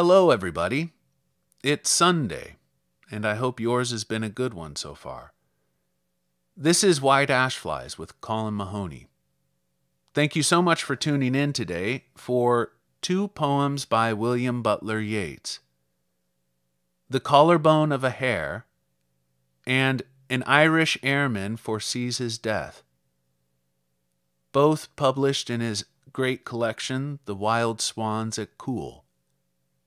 Hello, everybody. It's Sunday, and I hope yours has been a good one so far. This is White Ash Flies with Colin Mahoney. Thank you so much for tuning in today for two poems by William Butler Yeats The Collarbone of a Hare and An Irish Airman Foresees His Death. Both published in his great collection, The Wild Swans at Coole,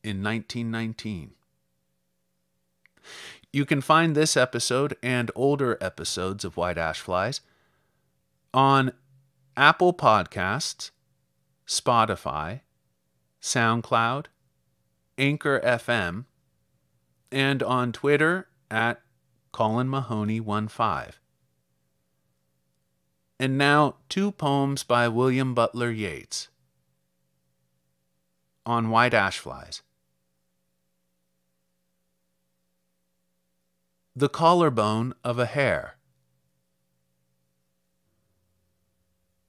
in 1919. You can find this episode and older episodes of White Ash Flies on Apple Podcasts, Spotify, SoundCloud, Anchor FM, and on Twitter at Colin Mahoney15. And now, two poems by William Butler Yeats on white ash flies. The collarbone of a hare.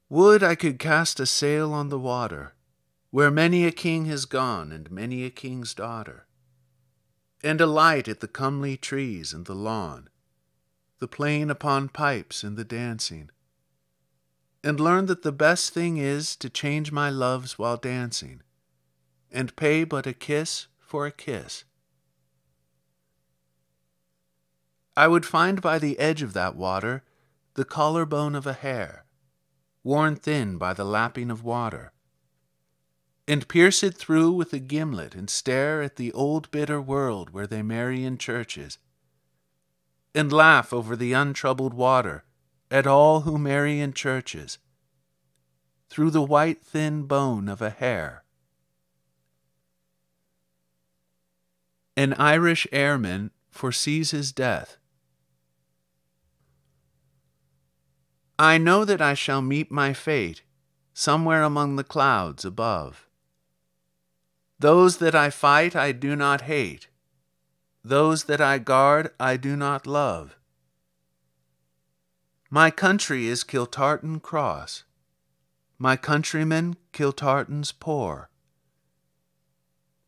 Would I could cast a sail on the water, where many a king has gone and many a king's daughter, and alight at the comely trees and the lawn, the playing upon pipes and the dancing and learn that the best thing is to change my loves while dancing, and pay but a kiss for a kiss. I would find by the edge of that water the collarbone of a hare, worn thin by the lapping of water, and pierce it through with a gimlet and stare at the old bitter world where they marry in churches, and laugh over the untroubled water at all who marry in churches, through the white thin bone of a hare. An Irish airman foresees his death. I know that I shall meet my fate somewhere among the clouds above. Those that I fight I do not hate, those that I guard I do not love. My country is Kiltartan Cross. My countrymen Kiltartan's poor.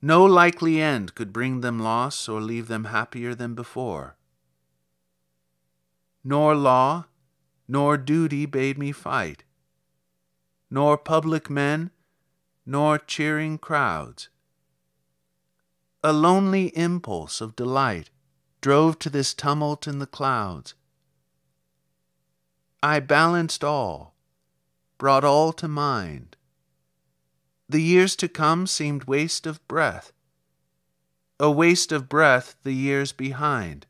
No likely end could bring them loss or leave them happier than before. Nor law, nor duty bade me fight, nor public men, nor cheering crowds. A lonely impulse of delight drove to this tumult in the clouds I balanced all, brought all to mind. The years to come seemed waste of breath, a waste of breath the years behind,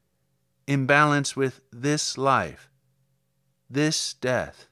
in balance with this life, this death.